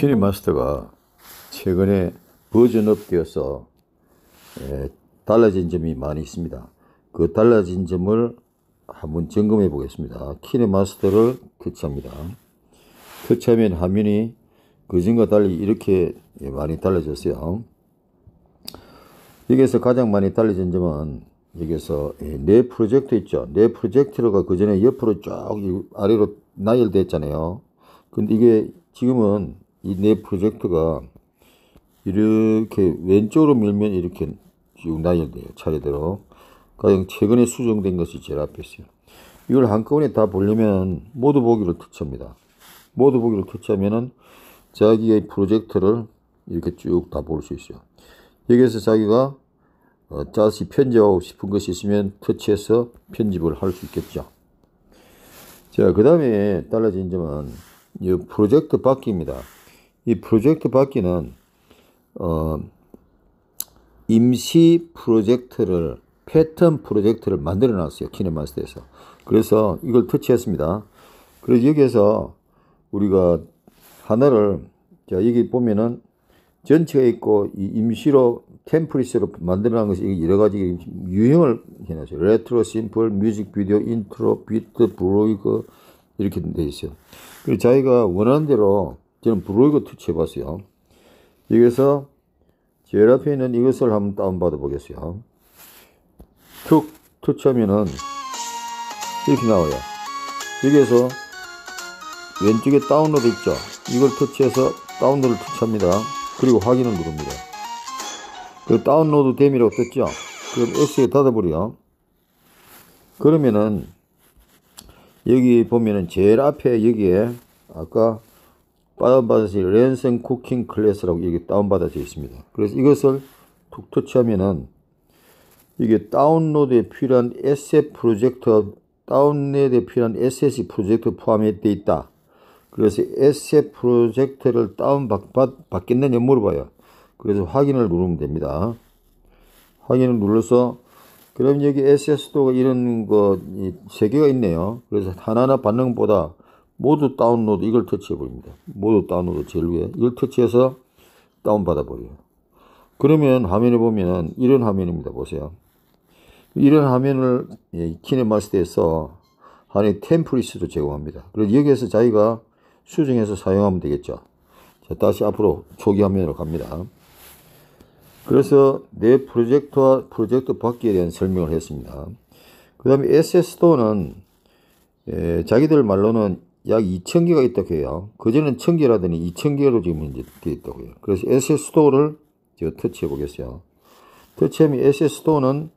키네마스터가 최근에 버전업 되어서 에, 달라진 점이 많이 있습니다. 그 달라진 점을 한번 점검해 보겠습니다. 키네마스터를 터치합니다. 터치하면 화면이 그전과 달리 이렇게 많이 달라졌어요. 여기서 가장 많이 달라진 점은 여기서 내 프로젝트 있죠. 내 프로젝트가 그 전에 옆으로 쭉 아래로 나열됐잖아요. 근데 이게 지금은 이 내 프로젝트가 이렇게 왼쪽으로 밀면 이렇게 쭉 나열돼요. 차례대로. 가장 최근에 수정된 것이 제일 앞에 있어요. 이걸 한꺼번에 다 보려면 모두 보기를 터치합니다. 모두 보기를 터치하면은 자기의 프로젝트를 이렇게 쭉 다 볼 수 있어요. 여기에서 자기가 어, 짜시 편집하고 싶은 것이 있으면 터치해서 편집을 할 수 있겠죠. 자, 그 다음에 달라진 점은 이 프로젝트 바퀴입니다. 이 프로젝트 바퀴는 어, 임시 프로젝트를 패턴 프로젝트를 만들어 놨어요. 키네마스터에서. 그래서 이걸 터치했습니다. 그래서 여기에서 우리가 하나를 자 여기 보면은 전체가 있고 이 임시로 템플릿으로 만들어 놓은 것이 여러 가지 유형을 해놨어요. 레트로, 심플, 뮤직비디오, 인트로, 비트, 브이로그 이렇게 돼 있어요. 그리고 자기가 원하는 대로 저는 브이로그 터치해 봤어요. 여기서 제일 앞에 있는 이것을 한번 다운받아 보겠어요. 툭 터치하면은 이렇게 나와요. 여기에서 왼쪽에 다운로드 있죠. 이걸 터치해서 다운로드를 터치합니다. 그리고 확인을 누릅니다. 그 다운로드 됨이라고 떴죠. 그럼 X에 닫아버려. 그러면은 여기 보면은 제일 앞에 여기에 아까 다운받아서 랜선 cooking class라고 여기 다운받아져 있습니다. 그래서 이것을 툭 터치하면은 이게 다운로드에 필요한 asset 프로젝트 다운로드에 필요한 에셋이 프로젝트 포함되어 있다. 그래서 asset 프로젝트를 다운 받, 받, 받겠느냐 물어봐요. 그래서 확인을 누르면 됩니다. 확인을 눌러서 그럼 여기 SS도가 이런 거 세 개가 있네요. 그래서 하나하나 받는 것보다 모두 다운로드 이걸 터치해 버립니다. 모두 다운로드 제일 위에 이걸 터치해서 다운 받아 버려요. 그러면 화면에 보면 이런 화면입니다. 보세요. 이런 화면을 키네마스터에서 하나의 템플릿으로 제공합니다. 그래서 여기에서 자기가 수정해서 사용하면 되겠죠. 자, 다시 앞으로 초기 화면으로 갑니다. 그래서 내 프로젝트와 프로젝트 바퀴에 대한 설명을 했습니다. 그 다음에 SS도는 자기들 말로는 약 2,000개가 있다고 해요. 그전엔 1,000개라더니 2,000개로 지금 이제 되어 있다고요. 그래서 SS도를 제가 터치해 보겠어요. 터치하면 SS도는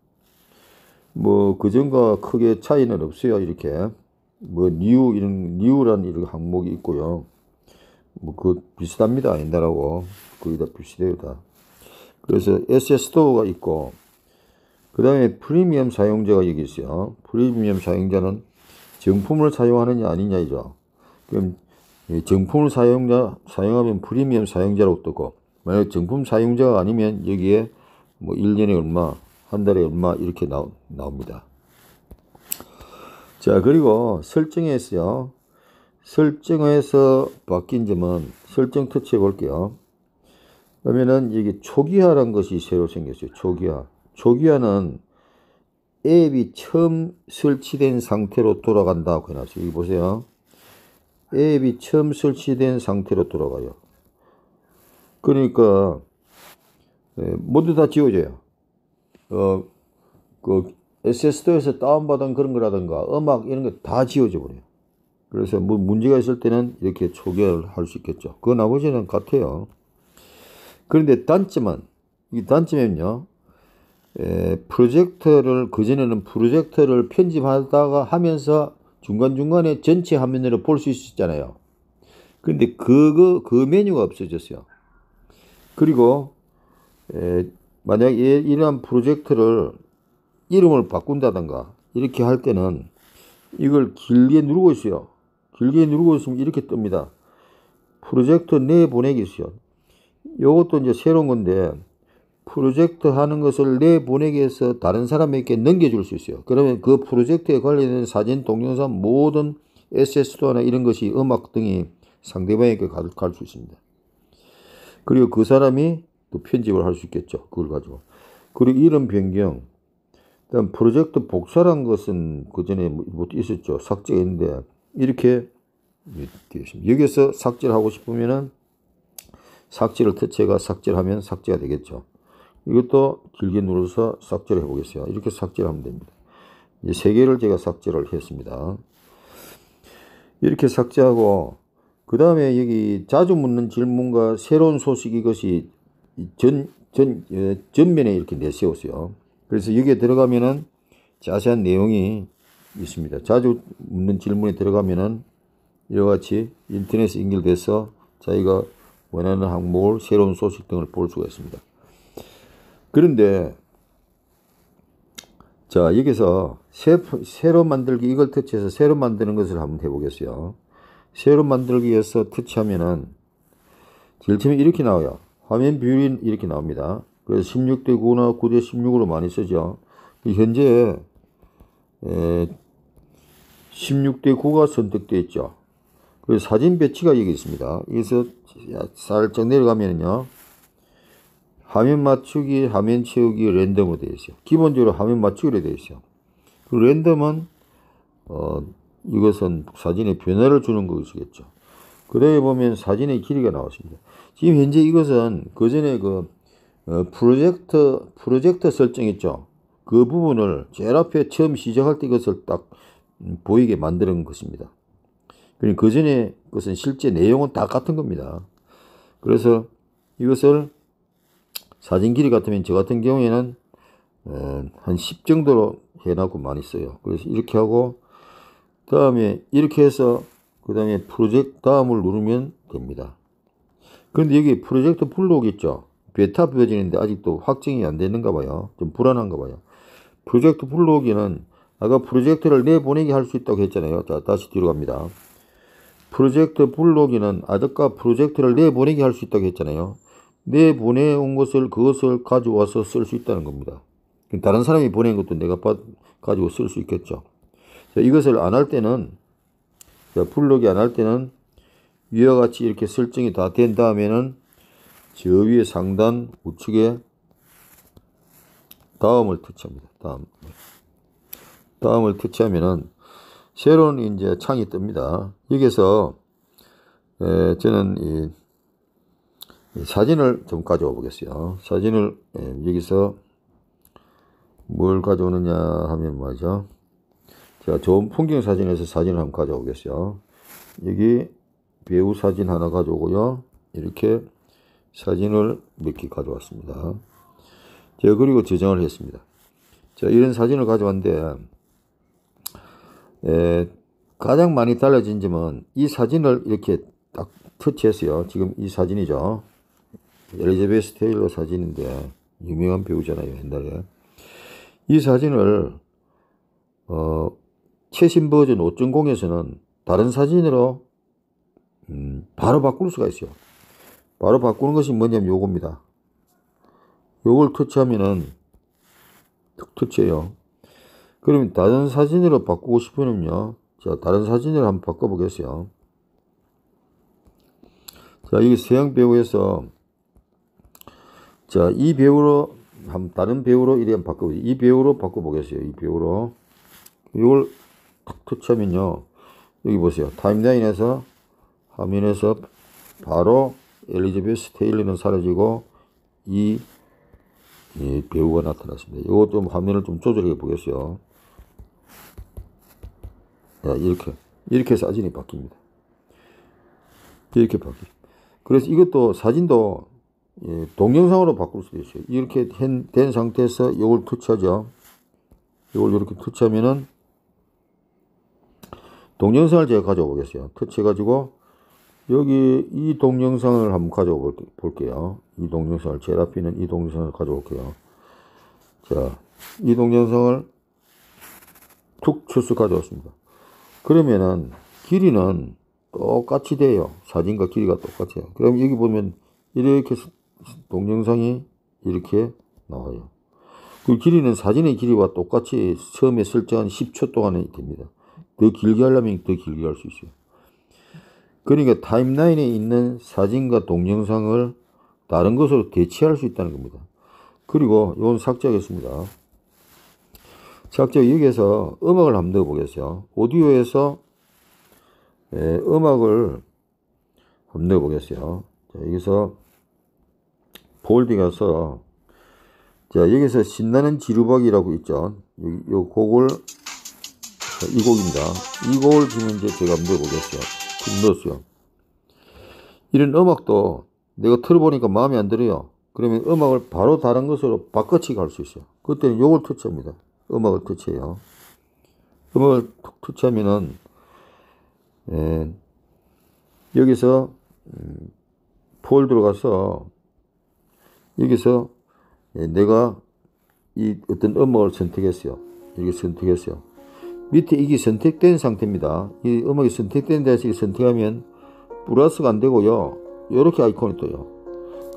뭐 그전과 크게 차이는 없어요. 이렇게 뭐 new 이런 new란 이런 항목이 있고요. 뭐 그 비슷합니다. 옛날하고 거의 다 비슷해요 다. 그래서 SS 스토어가 있고 그 다음에 프리미엄 사용자가 여기 있어요. 프리미엄 사용자는 정품을 사용하느냐 아니냐이죠. 그럼 정품을 사용자 사용하면 프리미엄 사용자라고 뜨고 만약 정품 사용자가 아니면 여기에 뭐 1년에 얼마 한 달에 얼마 이렇게 나오, 나옵니다. 자 그리고 설정에서요. 설정에서 바뀐 점은 설정 터치해 볼게요. 그러면은 여기 초기화란 것이 새로 생겼어요. 초기화. 초기화는 앱이 처음 설치된 상태로 돌아간다고 해놨어요. 여기 보세요. 앱이 처음 설치된 상태로 돌아가요. 그러니까 예, 모두 다 지워져요. 어, 그 SS도에서 다운받은 그런 거라든가 음악 이런 거 다 지워져 버려요. 그래서 뭐 문제가 있을 때는 이렇게 초기화를 할수 있겠죠. 그 나머지는 같아요. 그런데 단점은 이 단점은요. 에, 프로젝터를 그전에는 프로젝터를 편집하다가 하면서 중간중간에 전체 화면으로 볼 수 있었잖아요. 근데 그거 그 메뉴가 없어졌어요. 그리고 에, 만약 이러한 프로젝트를 이름을 바꾼다던가 이렇게 할 때는 이걸 길게 누르고 있어요. 길게 누르고 있으면 이렇게 뜹니다. 프로젝트 내 보내기 있어요. 요것도 이제 새로운 건데 프로젝트 하는 것을 내 보내기 위해서 다른 사람에게 넘겨줄 수 있어요. 그러면 그 프로젝트에 관련된 사진, 동영상, 모든 SS도나 이런 것이 음악 등이 상대방에게 갈 수 있습니다. 그리고 그 사람이 또 편집을 할 수 있겠죠. 그걸 가지고. 그리고 이름 변경. 다음 프로젝트 복사란 것은 그 전에 뭐 있었죠. 삭제가 있는데 이렇게. 여기서 삭제를 하고 싶으면은 삭제를 터치해가 삭제를 하면 삭제가 되겠죠. 이것도 길게 눌러서 삭제를 해보겠어요. 이렇게 삭제를 하면 됩니다. 이제 세 개를 제가 삭제를 했습니다. 이렇게 삭제하고 그 다음에 여기 자주 묻는 질문과 새로운 소식 이것이 전, 전, 예, 전면에 이렇게 내세웠어요. 그래서 여기에 들어가면은 자세한 내용이 있습니다. 자주 묻는 질문에 들어가면은 이와 같이 인터넷에 연결돼서 자기가 원하는 항목을 새로운 소식 등을 볼 수가 있습니다. 그런데 자 여기서 새, 새로 만들기 이걸 터치해서 새로 만드는 것을 한번 해보겠어요. 새로 만들기 위해서 터치하면은 제일 처음에 이렇게 나와요. 화면 비율이 이렇게 나옵니다. 그래서 16대 9나 9대 16으로 많이 쓰죠. 현재 16대 9가 선택되어 있죠. 그래서 사진 배치가 여기 있습니다. 여기서 살짝 내려가면요. 화면 맞추기, 화면 채우기 랜덤으로 되어 있어요. 기본적으로 화면 맞추기로 되어 있어요. 그 랜덤은 어, 이것은 사진에 변화를 주는 것이겠죠. 그래 보면 사진의 길이가 나왔습니다. 지금 현재 이것은 그 전에 그 어, 프로젝트 프로젝트 설정 있죠. 그 부분을 제일 앞에 처음 시작할 때 이것을 딱 음, 보이게 만드는 것입니다. 그러니까 그 전에 것은 실제 내용은 다 같은 겁니다. 그래서 이것을 사진 길이 같으면 저 같은 경우에는 어, 한10 정도로 해놓고 많이 써요. 그래서 이렇게 하고 다음에 이렇게 해서 그 다음에 프로젝트 다음을 누르면 됩니다. 그런데 여기 프로젝트 블록 있죠. 베타 버전인데 아직도 확정이 안 되는가 봐요. 좀 불안한가 봐요. 프로젝트 블록에는 아까 프로젝트를 내보내게 할수 있다고 했잖아요. 자, 다시 뒤로 갑니다. 프로젝트 블록에는 아까 프로젝트를 내보내게 할수 있다고 했잖아요. 내 보내온 것을 그것을 가져와서 쓸 수 있다는 겁니다. 다른 사람이 보낸 것도 내가 가지고 쓸 수 있겠죠. 자, 이것을 안 할 때는 자, 블록이 안 할 때는 위와 같이 이렇게 설정이 다 된 다음에는 저 위에 상단 우측에 다음을 터치합니다. 다음. 다음을 터치하면은 새로운 이제 창이 뜹니다. 여기서 에, 저는 이, 이 사진을 좀 가져와 보겠어요. 사진을 에, 여기서 뭘 가져오느냐 하면 뭐죠? 제가 좋은 풍경 사진에서 사진을 한번 가져오겠어요. 여기 배우 사진 하나 가져오고요. 이렇게 사진을 몇 개 가져왔습니다. 제가 그리고 저장을 했습니다. 자, 이런 사진을 가져왔는데, 에, 가장 많이 달라진 점은 이 사진을 이렇게 딱 터치했어요. 지금 이 사진이죠. 엘리자베스 테일러 사진인데, 유명한 배우잖아요, 옛날에. 이 사진을, 어, 최신 버전 5.0에서는 다른 사진으로 음, 바로 바꿀 수가 있어요. 바로 바꾸는 것이 뭐냐면 요겁니다. 요걸 터치하면은 터치해요. 그러면 다른 사진으로 바꾸고 싶으면요. 자, 다른 사진으로 한번 바꿔보겠어요. 자, 여기 서양 배우에서 자, 이 배우로 한 다른 배우로 이래 한번 바꿔보세요. 이 배우로 바꿔 보겠어요. 이 배우로. 이걸 탁 터치하면요. 여기 보세요. 타임라인에서 화면에서 바로 엘리자베스 테일러는 사라지고 이, 이 배우가 나타났습니다. 이거 좀 화면을 좀 조절해 보겠어요. 자, 이렇게 이렇게 사진이 바뀝니다. 이렇게 바뀌. 그래서 이것도 사진도 예, 동영상으로 바꿀 수도 있어요. 이렇게 된 상태에서 이걸 터치하죠. 이걸 이렇게 터치하면은 동영상을 제가 가져와 보겠어요. 터치해가지고 여기 이 동영상을 한번 가져와 볼게요. 이 동영상을 제일 앞에 있는 이 동영상을 가져올게요. 자, 이 동영상을 툭 쳐서 가져왔습니다. 그러면은 길이는 똑같이 돼요. 사진과 길이가 똑같아요. 그럼 여기 보면 이렇게 동영상이 이렇게 나와요. 그 길이는 사진의 길이와 똑같이 처음에 설정한 10초 동안에 됩니다. 더 길게 하려면 더 길게 할 수 있어요. 그러니까 타임라인에 있는 사진과 동영상을 다른 것으로 대체할 수 있다는 겁니다. 그리고 이건 삭제하겠습니다. 삭제 여기에서 음악을 한번 넣어보겠어요. 오디오에서 예, 음악을 한번 넣어보겠어요. 자, 여기서 폴드 가서 자 여기서 신나는 지루박이라고 있죠. 요, 요 곡을 자, 이 곡입니다. 이 곡을 지금 이제 제가 한번 넣어보겠어요. 지금 넣었어요. 이런 음악도 내가 틀어보니까 마음에 안 들어요. 그러면 음악을 바로 다른 것으로 바꿔치기 할 수 있어요. 그때는 요걸 터치합니다. 음악을 터치해요. 음악을 툭 터치하면은 예, 여기서 음, 폴 들어가서 여기서 예, 내가 이 어떤 음악을 선택했어요. 이렇게 선택했어요. 밑에 이게 선택된 상태입니다. 이 음악이 선택된 데서 선택하면 플러스가 안 되고요. 이렇게 아이콘이 떠요.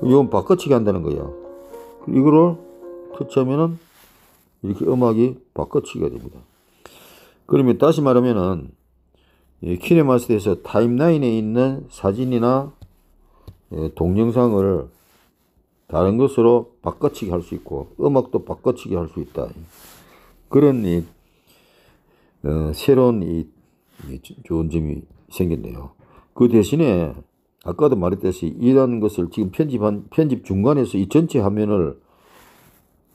이건 바꿔치기 한다는 거예요. 이거를 터치하면은 이렇게 음악이 바꿔치기가 됩니다. 그러면 다시 말하면은 키네마스터에서 타임라인에 있는 사진이나 예, 동영상을 다른 것으로 바꿔치기 할 수 있고 음악도 바꿔치기 할 수 있다. 그런 이, 어, 새로운 이, 이 좋은 점이 생겼네요. 그 대신에 아까도 말했듯이 이런 것을 지금 편집한 편집 중간에서 이 전체 화면을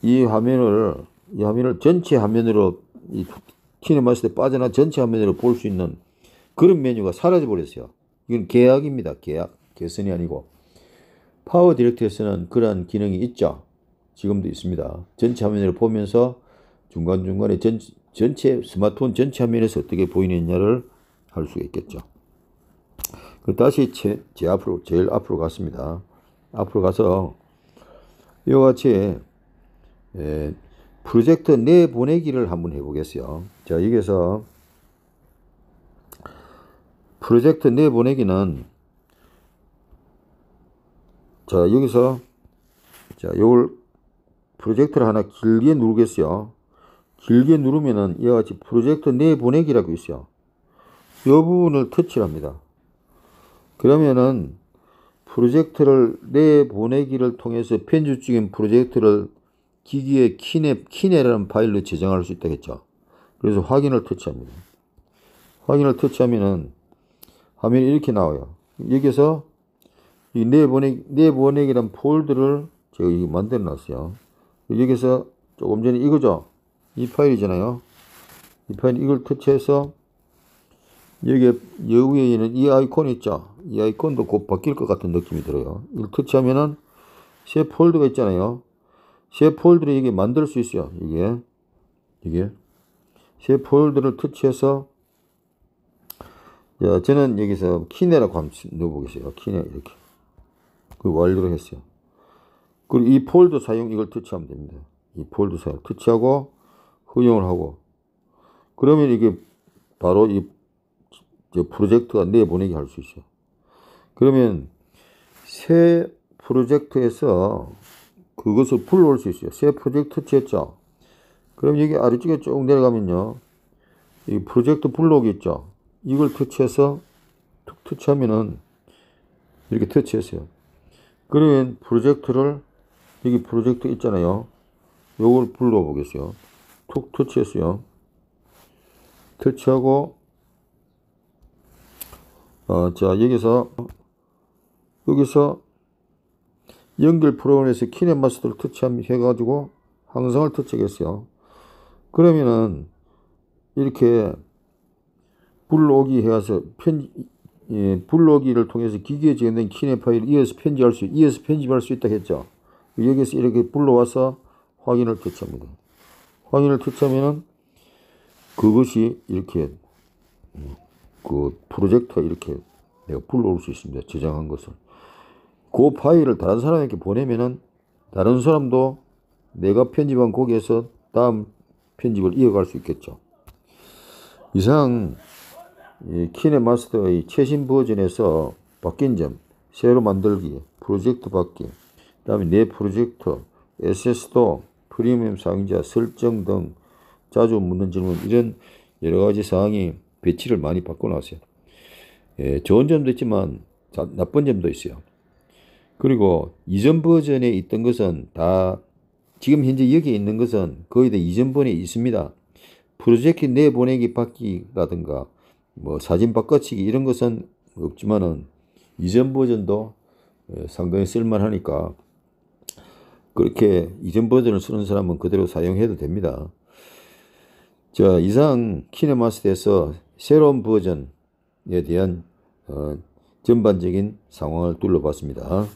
이 화면을 이 화면을 전체 화면으로 이 키네마스터에 빠져나 전체 화면으로 볼 수 있는 그런 메뉴가 사라져 버렸어요. 이건 계약입니다. 계약. 개선이 아니고 파워 디렉터에서는 그러한 기능이 있죠. 지금도 있습니다. 전체 화면을 보면서 중간중간에 전, 전체 스마트폰 전체 화면에서 어떻게 보이느냐를 할 수가 있겠죠. 그 다시 제, 제 앞으로 제일 앞으로 갔습니다. 앞으로 가서 이와 같이 예, 프로젝트 내 보내기를 한번 해보겠어요. 자 여기서 프로젝트 내 보내기는 자 여기서 자 요걸 프로젝트를 하나 길게 누르겠어요. 길게 누르면은 이와 같이 프로젝트 내보내기라고 있어요. 이 부분을 터치를 합니다. 그러면은 프로젝트를 내보내기를 통해서 편집 중인 프로젝트를 기기에 키네, 키네라는 파일로 저장할 수 있다겠죠. 그래서 확인을 터치합니다. 확인을 터치하면은 화면이 이렇게 나와요. 여기서 이 내보내기, 내보내기란 폴더를 제가 이거 만들어 놨어요. 여기서 조금 전에 이거죠. 이 파일이잖아요. 이 파일 이걸 터치해서 여기에 여기에 있는 이 아이콘 있죠. 이 아이콘도 곧 바뀔 것 같은 느낌이 들어요. 이걸 터치하면은 새 폴더가 있잖아요. 새 폴더를 이게 만들 수 있어요. 이게 이게 새 폴더를 터치해서 자, 저는 여기서 키네라고 한번 넣어보겠어요. 키네 이렇게 그 완료를 했어요. 그리고 이 폴더 사용 이걸 터치하면 됩니다. 이 폴더 사용 터치하고 허용을 하고 그러면 이게 바로 이 프로젝트가 내보내기 할 수 있어요. 그러면 새 프로젝트에서 그것을 불러올 수 있어요. 새 프로젝트 터치했죠. 그럼 여기 아래쪽에 쭉 내려가면요. 이 프로젝트 불러오기 있죠. 이걸 터치해서 툭 터치하면은 이렇게 터치했어요. 그러면 프로젝트를 여기 프로젝트 있잖아요. 요걸 불러 보겠어요. 툭 터치했어요. 터치하고 어, 자 여기서 여기서 연결 프로그램에서 키넷마스터를 터치해 가지고 항상을 터치하겠어요. 그러면은 이렇게 불러오기 해서 편 예, 불러오기를 통해서 기계에 지원된 키네 파일을 이어서 편집할 수 이어서 편집할 수 있다 했죠. 여기서 이렇게 불러와서 확인을 터치합니다. 확인을 터치하면은 그것이 이렇게 그 프로젝터가 이렇게 내가 불러올 수 있습니다. 저장한 것을. 그 파일을 다른 사람에게 보내면은 다른 사람도 내가 편집한 곡에서 다음 편집을 이어갈 수 있겠죠. 이상 이 키네마스터의 최신 버전에서 바뀐 점, 새로 만들기, 프로젝트 받기, 그 다음에 내 프로젝트, SS도, 프리미엄 사용자 설정 등 자주 묻는 질문 이런 여러 가지 사항이 배치를 많이 바꿔놨어요. 예, 좋은 점도 있지만 자, 나쁜 점도 있어요. 그리고 이전 버전에 있던 것은 다 지금 현재 여기에 있는 것은 거의 다 이전 번에 있습니다. 프로젝트 내보내기 받기라든가 뭐 사진 바꿔치기 이런 것은 없지만은 이전 버전도 예, 상당히 쓸만하니까 그렇게 이전 버전을 쓰는 사람은 그대로 사용해도 됩니다. 자, 이상 키네마스터에서 새로운 버전에 대한 어, 전반적인 상황을 둘러봤습니다.